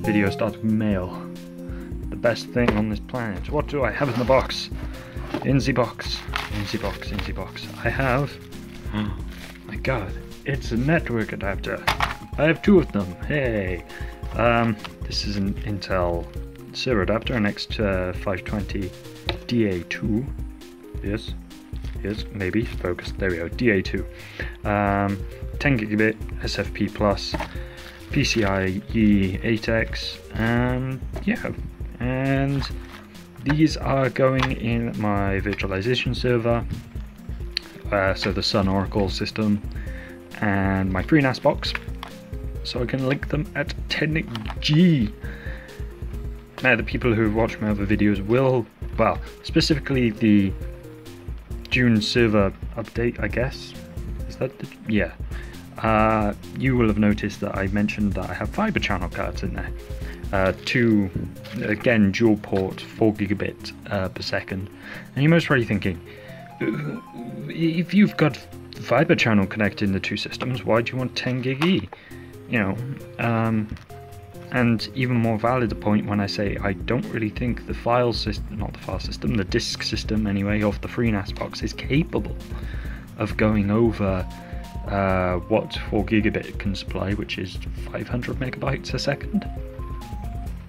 video starts with mail. The best thing on this planet. What do I have in the box? In the box. In the box. In the box. I have. Oh my god. It's a network adapter. I have two of them. Hey. Um, this is an Intel server adapter, an X520 DA2. Yes. Yes, maybe. Focus. There we go. DA2. Um, 10 gigabit SFP plus. PCIe 8X, and yeah, and these are going in my virtualization server, uh, so the Sun Oracle system, and my FreeNAS box, so I can link them at 10G. Now, the people who watch my other videos will, well, specifically the June server update, I guess. Is that the, yeah. Uh, you will have noticed that I mentioned that I have fiber channel cards in there. Uh, two, again, dual port, 4 gigabit uh, per second. And you're most probably thinking, if you've got fiber channel connected in the two systems, why do you want 10 gig E? You know, um, and even more valid the point when I say I don't really think the file system, not the file system, the disk system anyway, of the FreeNAS box is capable of going over uh, what 4 gigabit can supply, which is 500 megabytes a second.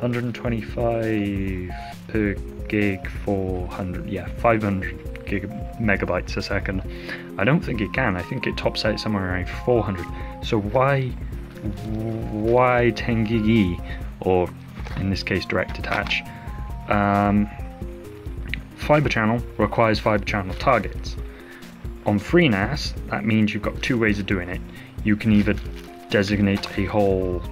125 per gig, 400, yeah, 500 gig megabytes a second. I don't think it can. I think it tops out somewhere around 400. So why, why 10 gig E, or in this case, direct attach? Um, fiber channel requires fiber channel targets on FreeNAS, that means you've got two ways of doing it. You can either designate a whole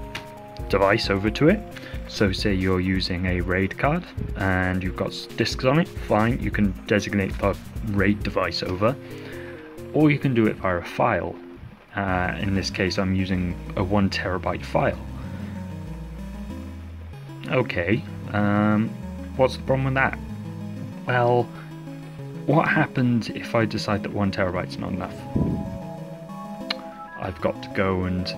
device over to it. So say you're using a RAID card and you've got disks on it, fine, you can designate the RAID device over. Or you can do it via a file. Uh, in this case, I'm using a one terabyte file. Okay, um, what's the problem with that? Well, what happens if I decide that one terabyte's not enough? I've got to go and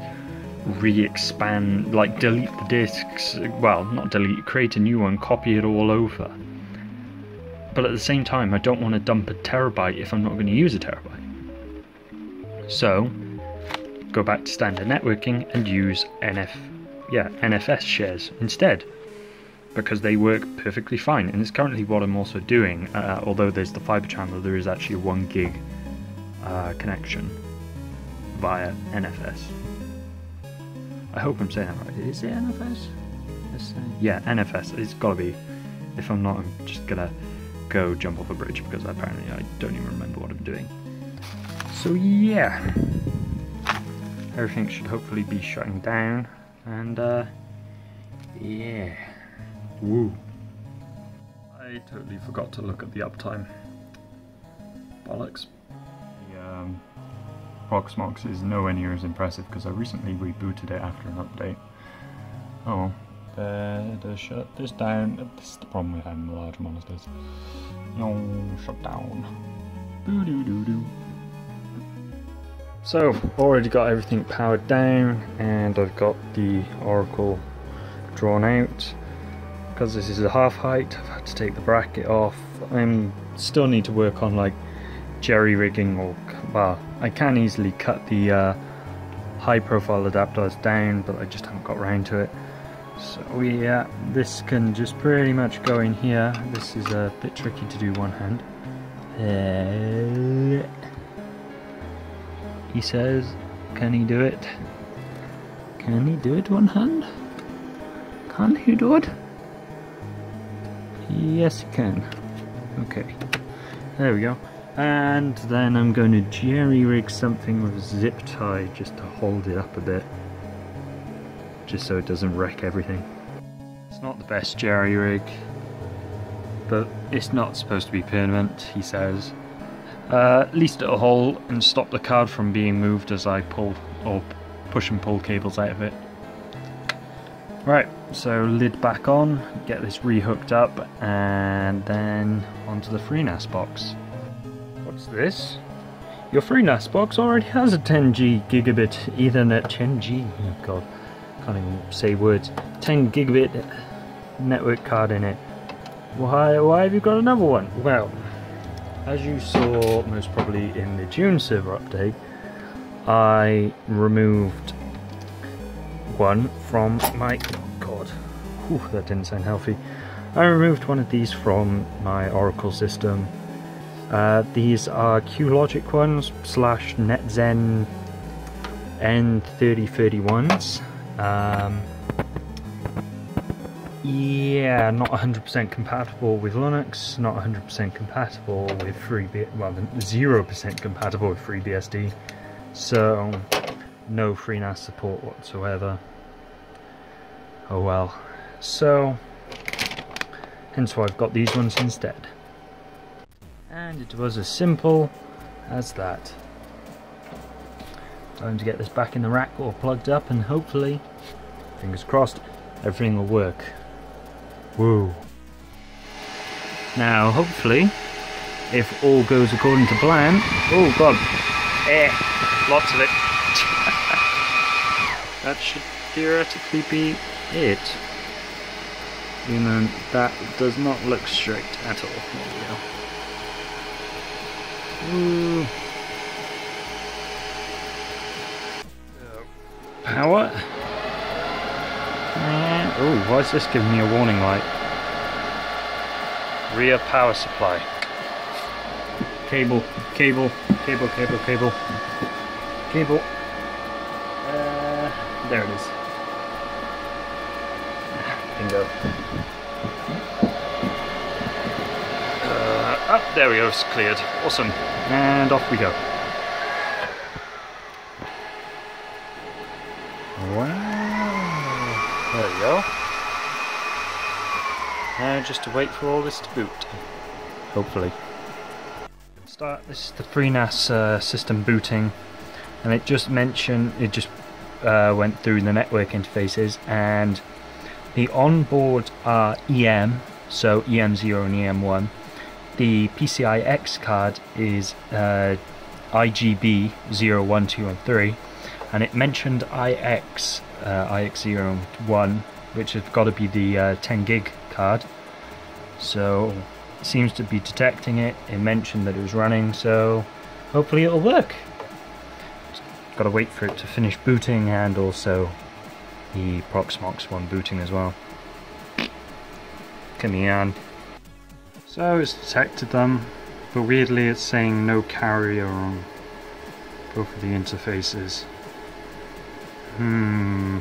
re-expand, like delete the disks, well, not delete, create a new one, copy it all over. But at the same time, I don't want to dump a terabyte if I'm not going to use a terabyte. So, go back to standard networking and use NF, yeah, NFS shares instead because they work perfectly fine. And it's currently what I'm also doing. Uh, although there's the fiber channel, there is actually a one gig uh, connection via NFS. I hope I'm saying that right. Is it NFS? Uh, yeah, NFS. It's got to be. If I'm not, I'm just gonna go jump off a bridge because apparently I don't even remember what I'm doing. So yeah, everything should hopefully be shutting down, and uh, yeah. Woo. I totally forgot to look at the uptime. Bollocks. The um, Proxmox is nowhere near as impressive because I recently rebooted it after an update. Oh, better shut this down. This is the problem with having large monitors. No, shut down. Boo doo doo doo. So, already got everything powered down and I've got the Oracle drawn out because this is a half height I've had to take the bracket off. I still need to work on like jerry rigging or well I can easily cut the uh, high profile adapters down but I just haven't got around to it. So yeah this can just pretty much go in here. This is a bit tricky to do one hand. He says can he do it? Can he do it one hand? Can he do it Yes, you can. Okay. There we go. And then I'm going to jerry rig something with a zip tie just to hold it up a bit. Just so it doesn't wreck everything. It's not the best jerry rig, but it's not supposed to be permanent, he says. Uh, at least it'll hold and stop the card from being moved as I pull or push and pull cables out of it. Right, so lid back on, get this rehooked up, and then onto the FreeNAS box. What's this? Your FreeNAS box already has a 10G gigabit Ethernet 10G, oh god, can't even say words. 10 gigabit network card in it. Why, why have you got another one? Well, as you saw most probably in the June server update, I removed one from my god. Whew, that didn't sound healthy. I removed one of these from my Oracle system. Uh, these are QLogic ones slash NetXen N3031s um, yeah, not 100% compatible with Linux, not 100% compatible with FreeBSD, well, 0% compatible with FreeBSD, so no free FreeNAS support whatsoever. Oh well. So, hence why I've got these ones instead. And it was as simple as that. Time to get this back in the rack or plugged up and hopefully, fingers crossed, everything will work. Woo. Now, hopefully, if all goes according to plan, oh god, eh, lots of it. That should theoretically be it. You know, that does not look straight at all. There we go. Ooh. Power. oh, why is this giving me a warning light? Rear power supply. Cable, cable, cable, cable, cable, cable. Uh, there it is. Bingo. Uh, oh, there we go, it's cleared. Awesome. And off we go. Wow. There we go. Now just to wait for all this to boot. Hopefully. Start. This is the FreeNAS uh, system booting, and it just mentioned it just uh, went through the network interfaces and the onboard are EM, so EM0 and EM1. The PCI X card is uh, IGB 0, 1, 2, and 3, and it mentioned IX, uh, IX0 1, which has got to be the uh, 10 gig card. So it seems to be detecting it. It mentioned that it was running, so hopefully it'll work. Just got to wait for it to finish booting and also the Proxmox one booting as well. Come on. So it's detected them, but weirdly it's saying no carrier on both of the interfaces. Hmm.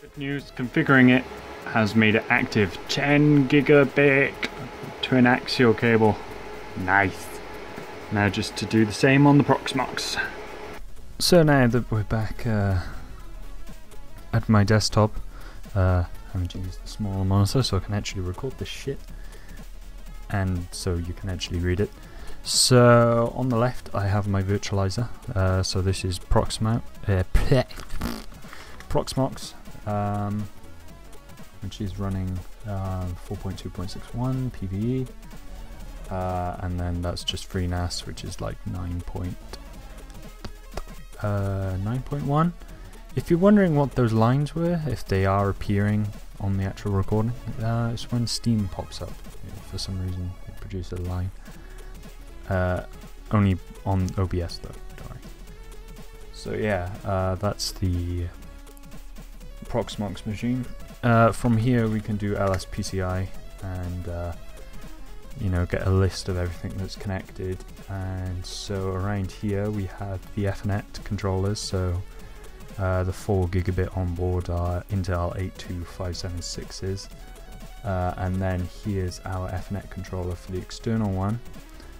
Good news, configuring it has made it active 10 gigabit twin axial cable. Nice. Now just to do the same on the Proxmox. So now that we're back uh, at my desktop, uh, having to use the smaller monitor so I can actually record this shit, and so you can actually read it. So on the left I have my virtualizer, uh, so this is Proxmo, uh, Proxmox, um, which is running uh, 4.2.61 PVE, uh, and then that's just FreeNAS, which is like 9. Uh, 9.1. If you're wondering what those lines were, if they are appearing on the actual recording, uh, it's when Steam pops up. For some reason, it produces a line. Uh, only on OBS though. So yeah, uh, that's the Proxmox machine. Uh, from here we can do LSPCI and you know get a list of everything that's connected and so around here we have the Ethernet controllers so uh, the 4 gigabit on board are Intel 82576s. Uh, and then here's our Ethernet controller for the external one.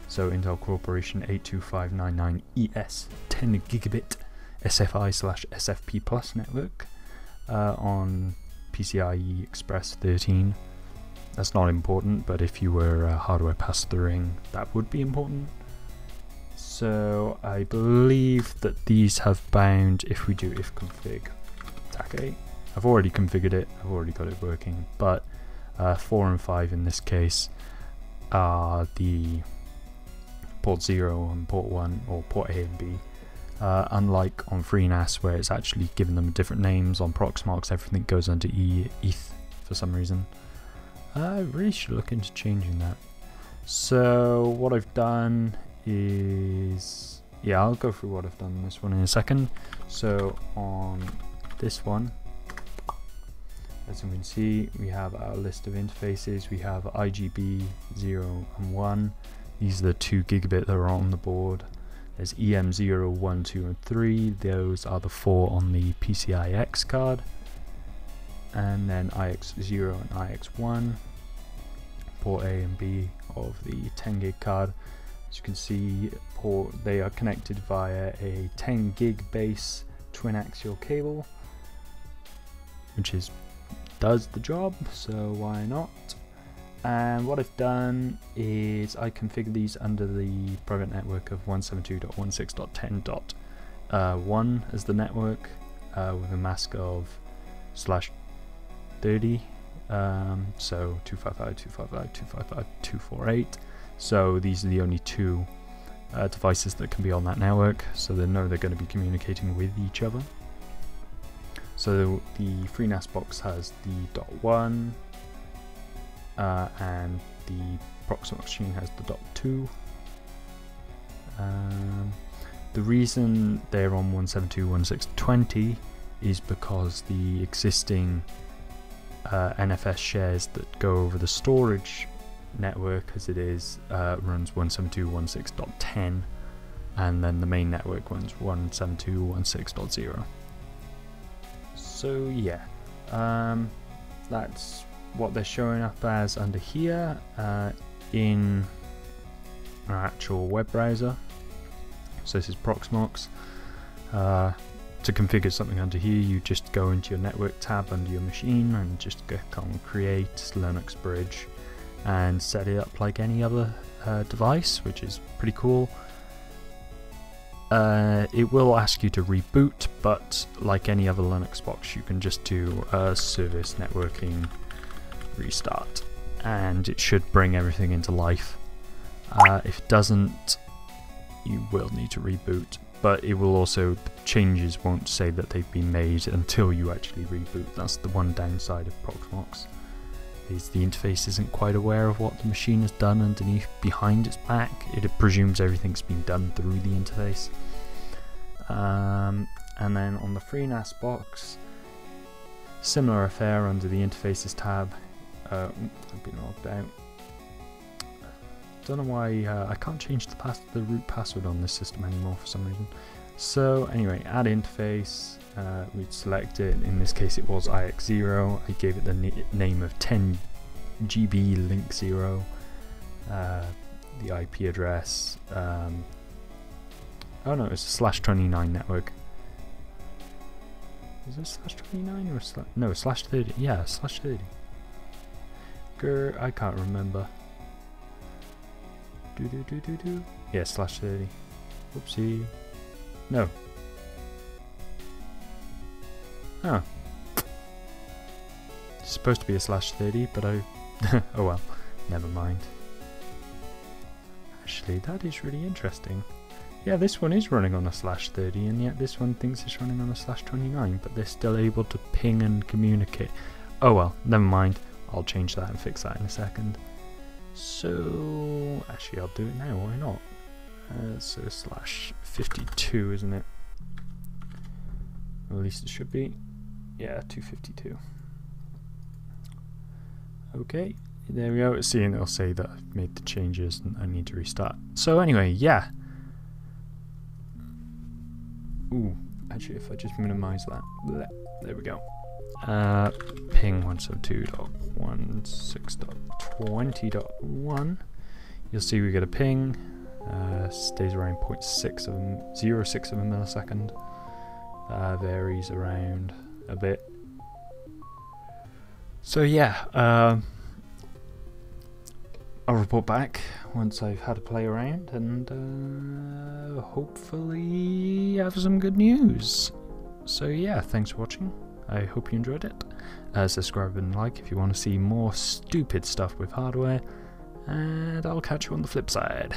So Intel Corporation 82599ES 10 gigabit SFI slash SFP plus network uh, on PCIe Express 13. That's not important, but if you were hardware pass throughing, that would be important. So I believe that these have bound if we do if config TAC8. I've already configured it, I've already got it working, but uh, 4 and 5 in this case are the port 0 and port 1 or port A and B Uh, unlike on FreeNAS, where it's actually given them different names, on Proxmox everything goes under e ETH for some reason. I really should look into changing that. So what I've done is, yeah, I'll go through what I've done this one in a second. So on this one, as you can see, we have our list of interfaces. We have IGB 0 and 1. These are the 2 gigabit that are on the board. There's EM0, 1, 2, and 3. Those are the four on the PCI X card. And then IX0 and IX1. Port A and B of the 10 gig card. As you can see, port they are connected via a 10 gig base twin axial cable, which is does the job, so why not? And what I've done is I configured these under the private network of 172.16.10.1 as the network uh, with a mask of slash 30. Um, so 255, 255, 255, 248. So these are the only two uh, devices that can be on that network, so they know they're going to be communicating with each other. So the FreeNAS box has the dot one, uh, and the Proxmox machine has the dot two. Um, the reason they're on 172.16.20 is because the existing uh, NFS shares that go over the storage network as it is uh, runs 172.16.10 and then the main network runs 172.16.0 so yeah um, that's what they're showing up as under here uh, in our actual web browser. So this is Proxmox. Uh, to configure something under here you just go into your network tab under your machine and just click on create Linux bridge and set it up like any other uh, device which is pretty cool uh, it will ask you to reboot, but like any other Linux box, you can just do a service networking restart, and it should bring everything into life. Uh, if it doesn't, you will need to reboot, but it will also, changes won't say that they've been made until you actually reboot. That's the one downside of Proxmox, is the interface isn't quite aware of what the machine has done underneath behind its back. It presumes everything's been done through the interface. Um, and then on the FreeNAS box, similar affair under the interfaces tab. Uh, I've been logged out. Don't know why uh, I can't change the, pass the root password on this system anymore for some reason. So anyway, add interface. Uh, we'd select it. In this case, it was IX0. I gave it the name of 10 GB link 0. Uh, the IP address, um, Oh no, it's a slash 29 network. Is it slash 29 or slash... No, slash 30. Yeah, slash 30. Grr, I can't remember. Do do do do do. Yeah, slash 30. Whoopsie. No. Oh. It's supposed to be a slash 30, but I... oh well, never mind. Actually, that is really interesting. Yeah, this one is running on a slash 30 and yet this one thinks it's running on a slash 29 but they're still able to ping and communicate. Oh well, never mind. I'll change that and fix that in a second. So, actually I'll do it now, why not? Uh, so slash 52 isn't it? at least it should be. Yeah, 252. Okay, there we go. See, and it'll say that I've made the changes and I need to restart. So anyway, yeah. Ooh, actually, if I just minimize that, there we go. Uh, ping 172.16.20.1. You'll see we get a ping. Uh, stays around 0.6 of 0.6 of a millisecond. Uh, varies around a bit. So yeah, uh, I'll report back once I've had a play around and uh, hopefully have some good news. So yeah, thanks for watching. I hope you enjoyed it. Uh, subscribe and like if you want to see more stupid stuff with hardware. And I'll catch you on the flip side.